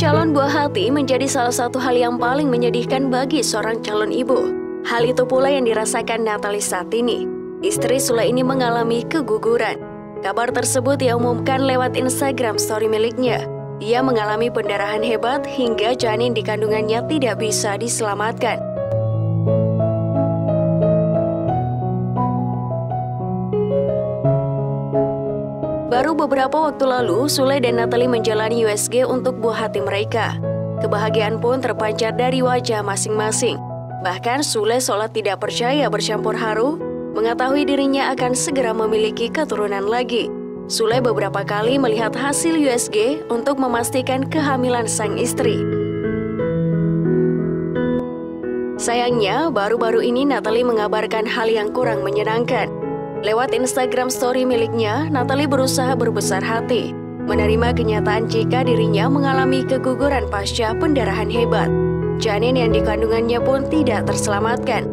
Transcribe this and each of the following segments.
calon buah hati menjadi salah satu hal yang paling menyedihkan bagi seorang calon ibu. Hal itu pula yang dirasakan Natalie saat ini. Istri Sule ini mengalami keguguran. Kabar tersebut ia umumkan lewat Instagram story miliknya. Ia mengalami pendarahan hebat hingga janin di kandungannya tidak bisa diselamatkan. Baru beberapa waktu lalu, Sule dan Natalie menjalani USG untuk buah hati mereka. Kebahagiaan pun terpancar dari wajah masing-masing. Bahkan Sule seolah tidak percaya bercampur haru, mengetahui dirinya akan segera memiliki keturunan lagi. Sule beberapa kali melihat hasil USG untuk memastikan kehamilan sang istri. Sayangnya, baru-baru ini Natalie mengabarkan hal yang kurang menyenangkan. Lewat Instagram story miliknya, Natalie berusaha berbesar hati, menerima kenyataan jika dirinya mengalami keguguran pasca pendarahan hebat. Janin yang dikandungannya pun tidak terselamatkan.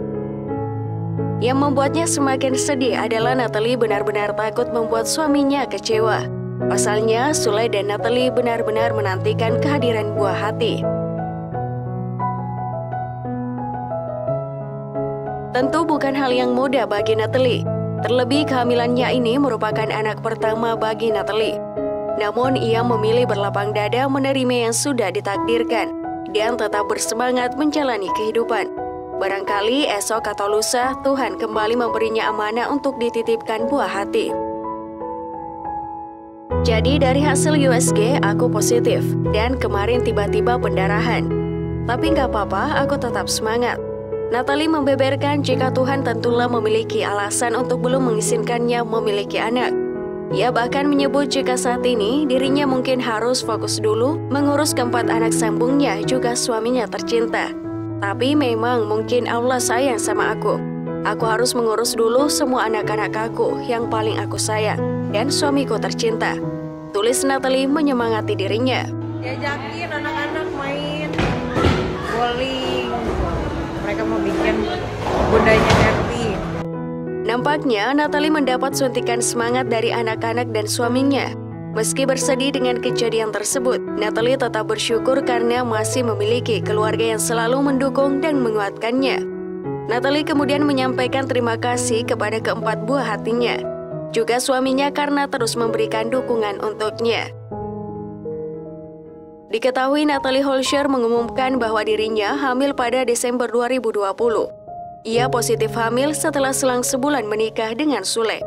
Yang membuatnya semakin sedih adalah Natalie benar-benar takut membuat suaminya kecewa. Pasalnya, Sule dan Natalie benar-benar menantikan kehadiran buah hati. Tentu bukan hal yang mudah bagi Natalie. Terlebih kehamilannya ini merupakan anak pertama bagi Natalie. Namun ia memilih berlapang dada menerima yang sudah ditakdirkan dan tetap bersemangat menjalani kehidupan. Barangkali esok atau lusa Tuhan kembali memberinya amanah untuk dititipkan buah hati. Jadi dari hasil USG aku positif dan kemarin tiba-tiba pendarahan. Tapi nggak apa-apa, aku tetap semangat. Natalie membeberkan jika Tuhan tentulah memiliki alasan untuk belum mengizinkannya memiliki anak. Ia bahkan menyebut jika saat ini dirinya mungkin harus fokus dulu mengurus keempat anak sambungnya juga suaminya tercinta. Tapi memang mungkin Allah sayang sama aku. Aku harus mengurus dulu semua anak-anak aku yang paling aku sayang dan suamiku tercinta. Tulis Natalie menyemangati dirinya. Anak-anak mereka mau bikin bundanya happy. Nampaknya Natalie mendapat suntikan semangat dari anak-anak dan suaminya. Meski bersedih dengan kejadian tersebut, Natalie tetap bersyukur karena masih memiliki keluarga yang selalu mendukung dan menguatkannya. Natalie kemudian menyampaikan terima kasih kepada keempat buah hatinya, juga suaminya karena terus memberikan dukungan untuknya. Diketahui Natalie Holscher mengumumkan bahwa dirinya hamil pada Desember 2020. Ia positif hamil setelah selang sebulan menikah dengan Sule.